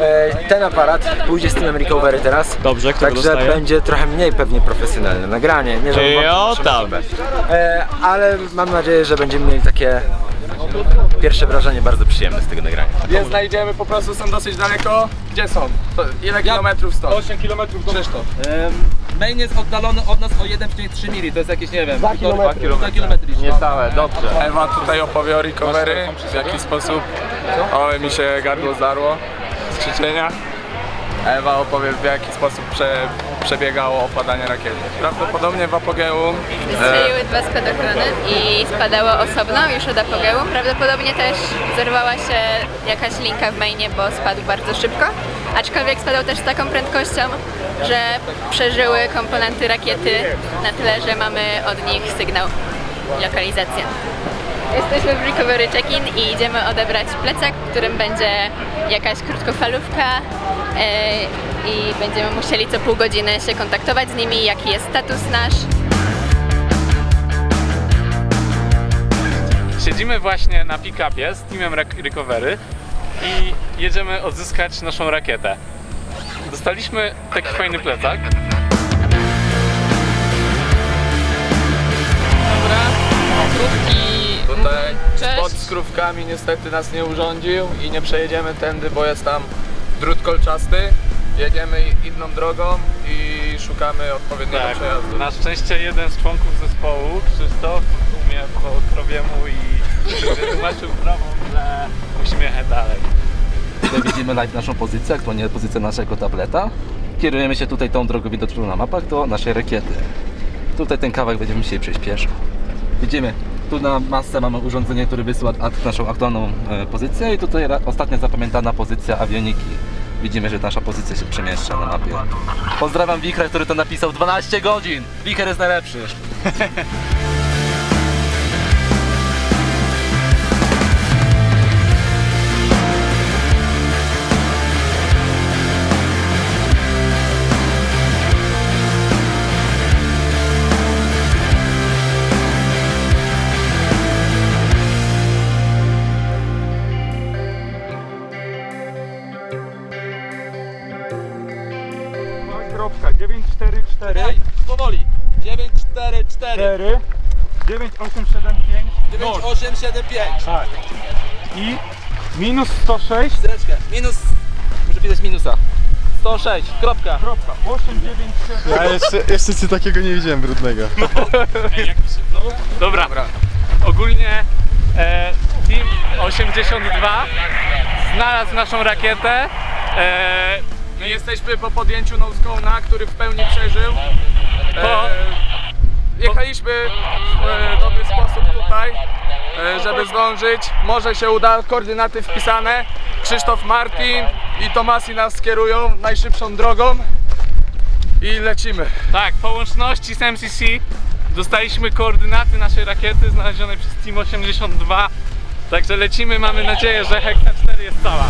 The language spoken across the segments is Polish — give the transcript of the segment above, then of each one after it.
E, ten aparat pójdzie z tym recovery teraz. Dobrze, kto Także dostaje? będzie trochę mniej pewnie profesjonalne nagranie. Nie, żeby wam Jo, tu tam. E, ale mam nadzieję, że będziemy mieli takie pierwsze wrażenie bardzo przyjemne z tego nagrania. Nie znajdziemy, po prostu są dosyć daleko. Gdzie są? To ile kilometrów stąd? 8 km do Krzysztof. Main jest oddalony od nas o 1,3 mili, to jest jakieś, nie wiem, 2 km. 2 km. Niecałe, dobrze. Ewa tutaj opowie o recovery, w jaki sposób o, mi się gardło zdarło z krzyczenia. Ewa opowie w jaki sposób prze, przebiegało opadanie rakiety. Prawdopodobnie w apogeum e, Strzeliły dwa spadochrony i spadało osobno już od apogeum. Prawdopodobnie też zerwała się jakaś linka w mainie, bo spadł bardzo szybko. Aczkolwiek spadał też z taką prędkością, że przeżyły komponenty rakiety na tyle, że mamy od nich sygnał i lokalizację. Jesteśmy w recovery check-in i idziemy odebrać plecak, w którym będzie jakaś krótkofalówka e, i będziemy musieli co pół godziny się kontaktować z nimi, jaki jest status nasz. Siedzimy właśnie na pick-upie z teamem Rec- Recovery i jedziemy odzyskać naszą rakietę. Dostaliśmy taki fajny plecak. Cześć. spod z krówkami niestety nas nie urządził i nie przejedziemy tędy, bo jest tam drut kolczasty. Jedziemy inną drogą i szukamy odpowiedniego Tak, przejazdu. na szczęście jeden z członków zespołu, Krzysztof, umie po krowiemu i wytłumaczył prawą, że musimy jechać dalej. Tutaj widzimy live naszą pozycję, aktualnie pozycję naszego tableta. Kierujemy się tutaj tą drogą widoczną na mapach do naszej rakiety. Tutaj ten kawałek będziemy dzisiaj przyspieszył. Widzimy, tu na masce mamy urządzenie, które wysyła naszą aktualną e, pozycję i tutaj ostatnia zapamiętana pozycja awioniki. Widzimy, że nasza pozycja się przemieszcza na mapie. Pozdrawiam Wichra, który to napisał 12 godzin! Wicher jest najlepszy! Kropka, 944 Powoli! 9, 4, 4, 4 9875 9875 Tak. I minus 106 Streczkę, minus... Muszę pisać minusa. 106, kropka. Kropka. 897 Ja jeszcze, jeszcze coś takiego nie widziałem brudnego. Dobra, ogólnie e, Team 82 znalazł naszą rakietę. E, My jesteśmy po podjęciu Noscona, który w pełni przeżył. Po- E, jechaliśmy w e, dobry sposób tutaj, e, żeby zdążyć. Może się uda, koordynaty wpisane. Krzysztof Martin i Tomasi nas skierują najszybszą drogą i lecimy. tak, po łączności z MCC dostaliśmy koordynaty naszej rakiety znalezionej przez Team 82. Także lecimy, mamy nadzieję, że Hekta 4 jest cała.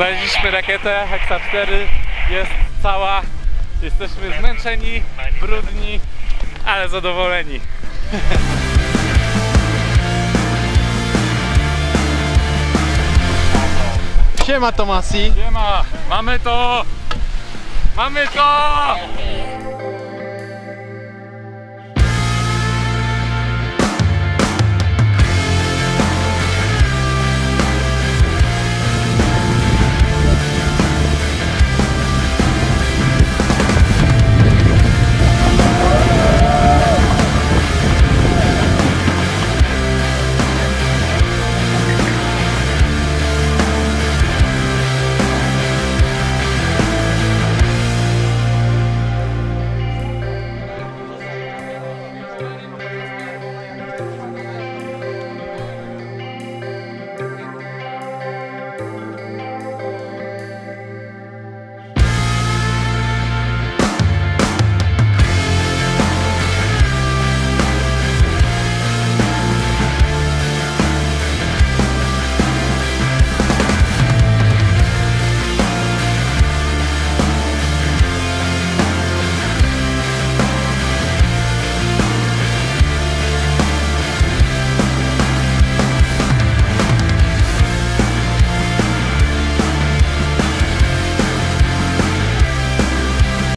Znaleźliśmy rakietę, Hexa 4 jest cała. Jesteśmy zmęczeni, brudni, ale zadowoleni. Siema Tomasi. Nie ma, mamy to! Mamy to!